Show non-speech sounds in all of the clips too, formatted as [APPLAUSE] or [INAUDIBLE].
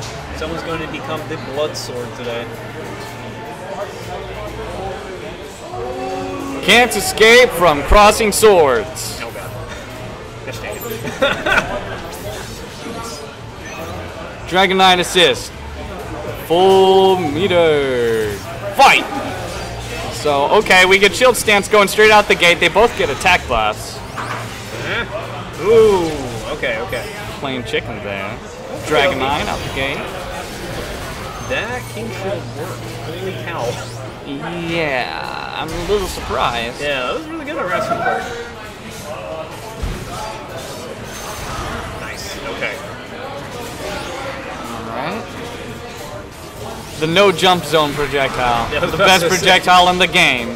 go. Someone's going to become the blood sword today. Can't escape from crossing swords. [LAUGHS] Oh, Take it. [LAUGHS] Dragonite assist. Full meter. Fight! So, okay, we get shield stance going straight out the gate. They both get attack buffs. Ooh. Okay. Okay. Playing chicken there. Dragonite out the gate. That king shield worked. Holy cow. Yeah, I'm a little surprised. Yeah, that was really good on wrestling part. Nice. Okay. Alright. The no jump zone projectile. Yeah, the best projectile in the game.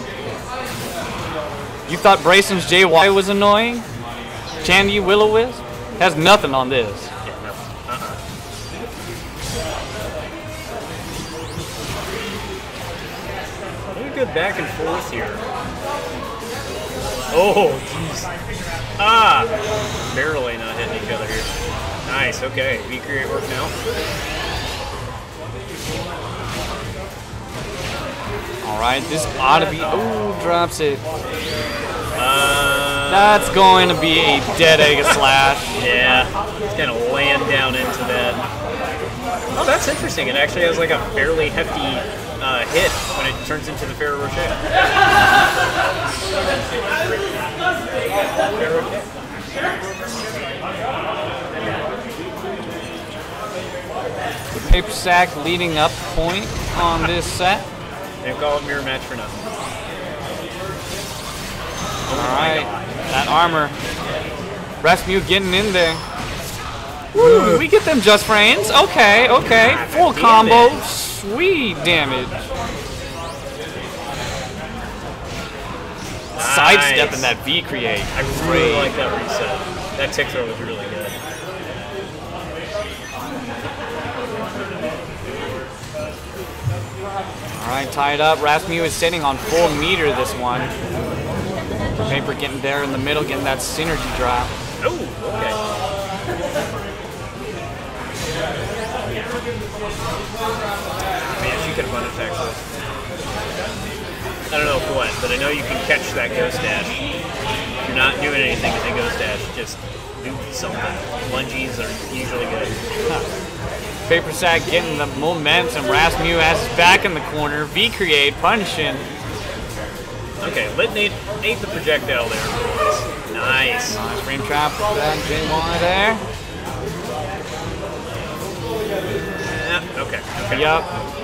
You thought Braixen's JY was annoying? Chandy Will-O-Wisp? Has nothing on this. Good back and forth here. Oh, jeez. Ah! Barely not hitting each other here. Nice, okay. We create work now. Alright, this ought to be. Ooh, drops it. Uh, That's going to be a dead egg [LAUGHS] slash. yeah. It's gonna land down into that. Oh, that's interesting. It actually has like a fairly hefty hit when it turns into the Ferro Rocher. The PaperSak leading up point on this set. They call it mirror match for nothing. Alright, that armor. Rasmu getting in there. Woo, we get them just frames. Okay, okay. Full combo. Sweet damage. Sidestepping that V create. I really like that reset. That tick throw was really good. Alright, tied up. Rasmu is sitting on full meter this one. Paper getting there in the middle, getting that synergy drop. Oh, okay. But I know you can catch that ghost dash. If you're not doing anything with the ghost dash, just do something. Lunges are usually good. PaperSak getting the momentum. Rasmu has his back in the corner. V create punching. Okay, let Nate, Nate the projectile there. Nice. Nice frame trap. J1 there. Yeah, okay, okay. Yup.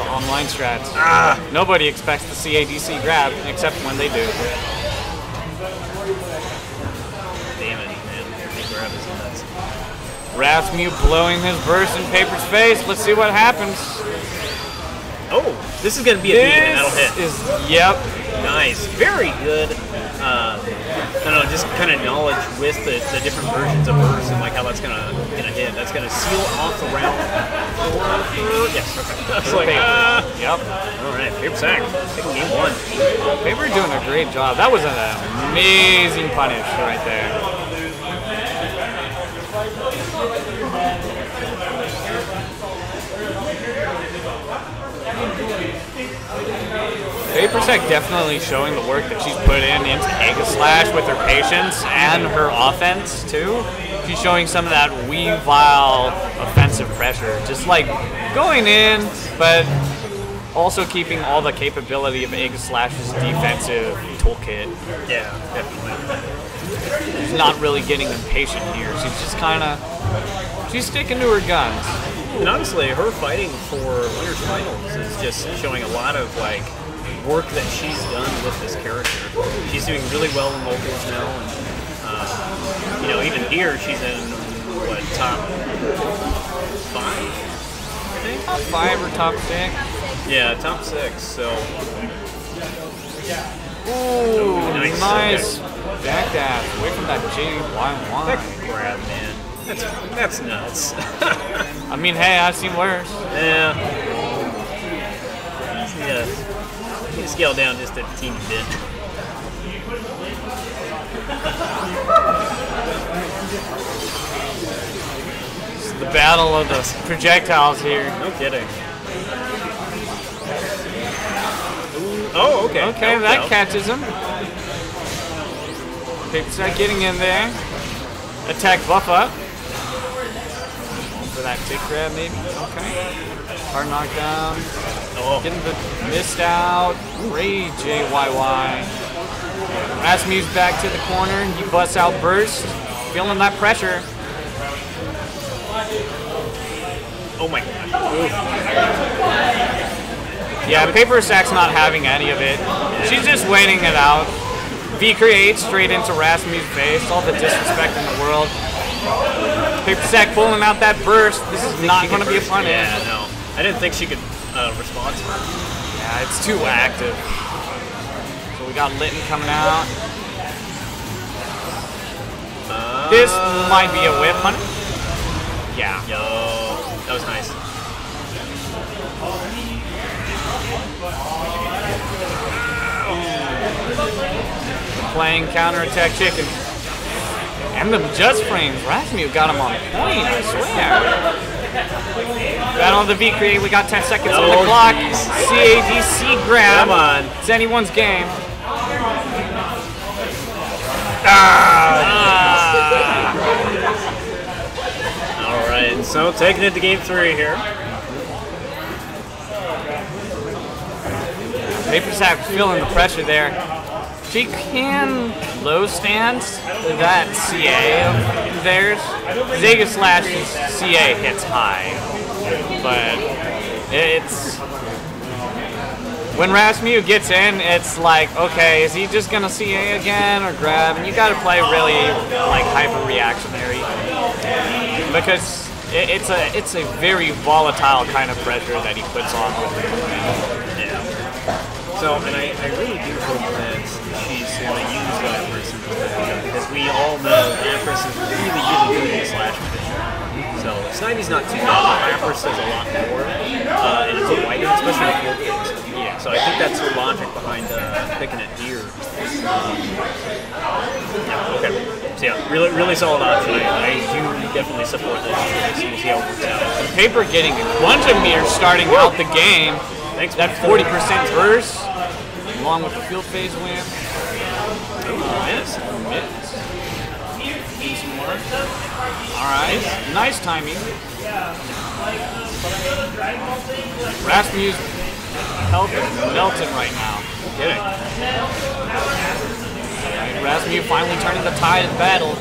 The online strats. Ah, Nobody expects the CADC grab except when they do. damn it, man. He grab his nuts. Rasmu blowing his burst in Paper's face. Let's see what happens. Oh, this is gonna be a beat and that'll hit. is, yep. Nice, very good. Uh, I don't know, just kind of knowledge with the, the different versions of verse and like how that's gonna gonna hit. That's gonna seal off the round. Yes, okay. [LAUGHS] Like, ah. Yep. all right, PaperSak, taking game one. Paper doing a great job. That was an amazing punish right there. PaperSak definitely showing the work that she's put in into Aegislash with her patience and her offense too. She's showing some of that Weavile offensive pressure, just like going in, but also keeping all the capability of Aegislash's defensive toolkit. Yeah, definitely. She's not really getting impatient here. She's just kind of she's sticking to her guns. And honestly, her fighting for Winter's finals is just showing a lot of like work that she's done with this character. She's doing really well in locals now, and uh, you know, even here she's in what top five, I think. Top five or top six. Yeah, top six. So Ooh, nice. nice, back dash away from that JYY. that grab, man, that's that's nuts. [LAUGHS] I mean, hey, I've seen worse. yeah. Yeah. You scale down just a teeny bit. The battle of the projectiles here. No kidding. Ooh, oh, okay. Okay, Nope, that nope. catches him. PaperSak getting in there. Attack buff up. For that tick grab, maybe. Okay. Hard knockdown. Oh, Getting the missed out. Great JYY. Rasmus back to the corner. He busts out burst. Feeling that pressure. oh my god. Yeah, PaperSak's not having any of it. She's just waiting it out. V creates straight into Rasmus' face. All the disrespect in the world. PaperSak pulling out that burst. This is not going to be a fun Yeah, end. no. I didn't think she could uh, respond to her. Yeah, it's too active. So we got Litten coming out. Uh, This might be a whip, honey. Yeah. Yo, that was nice. Playing counterattack chicken. And the just frames. Rasmus got him on point, I swear. Battle of the V create. We got 10 seconds on the Oh, clock. CADC grab. Come on. It's anyone's game. Ah. All right, so taking it to game three here. PaperSak feeling the pressure there. She can low stance that CA of theirs. Zega Slash's CA hits high, but it's when Rasmu gets in, it's like, okay, is he just gonna CA again or grab? And you gotta play really like hyper reactionary because it, it's a it's a very volatile kind of pressure that he puts on with it. Yeah. So, and I, I really do hope that she's to use 90's not too bad. Rapper says a lot more, uh, and it's a white especially the field kids. Yeah, so I think that's the logic behind uh, picking it here. Um, yeah, okay. So yeah, really, really solid option. I, I do definitely support this. We'll see how it works out. The paper getting Wundermeter starting out the game. Thanks. That 40% burst, along with the field phase win. Oh, miss. Miss. Some more right, nice timing. Rasmus' health is melting right now. Kidding. Right, Rasmus finally turning the tide of battle.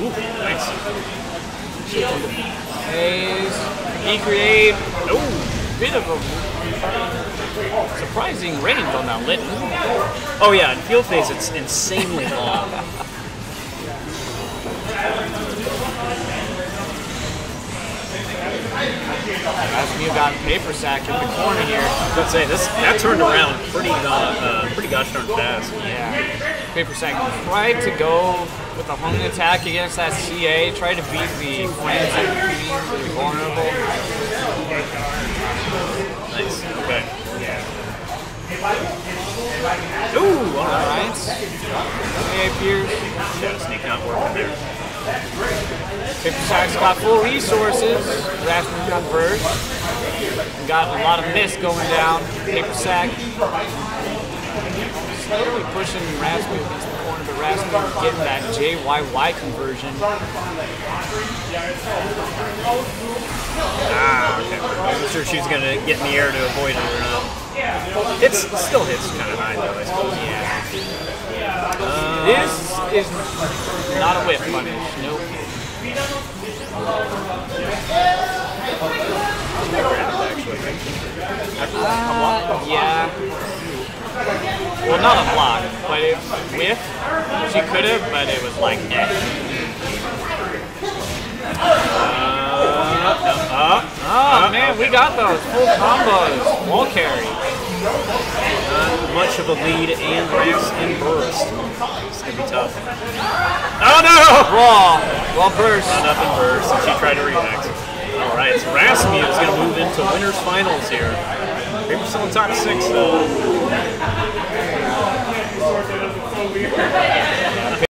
Ooh, nice. Hayes, he create Ooh. bit of a surprising range on that lit. Oh yeah, in field phase it's insanely long. Rasmus got PaperSak in the corner here. Let's say this that turned around pretty uh, uh, pretty gosh darn fast. Yeah. PaperSak tried to go with a hung attack against that CA, tried to beat the frenzy queen, the vulnerable. Nice. Okay. Ooh, all right. Alright. CA appears. Yeah, sneak not working there. Paper sack's got full resources. Rasmus got burst. Got a lot of mist going down. PaperSak slowly pushing Rasmus against the corner, but Rasmus getting that JYY conversion. Ah, okay. I wasn't sure she's gonna get in the air to avoid it or not. It's it still hits kind of high though, I suppose. Yeah. this is not a whiff punish. Nope. Uh, yeah. Well, not a block, but it, whiff. She could have, but it was like, eh. Uh, Oh man, we got those full combos. Wall carry. Not much of a lead and ramps and burst. It's gonna be tough. Oh no! Raw. Well burst. Not up in burst, and she tried to react. All right, so Rasmus is gonna move into winners finals here. Paper still in top six though.